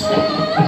Thank you.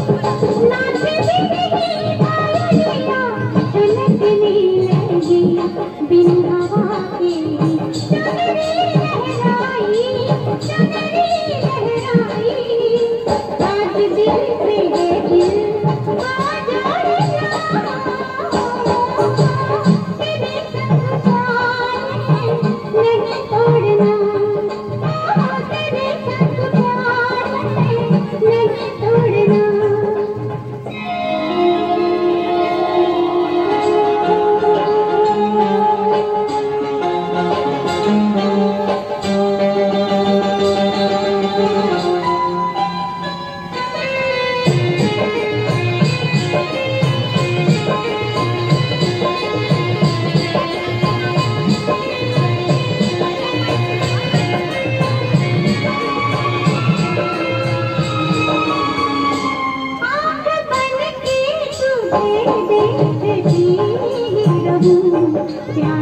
sí, sí.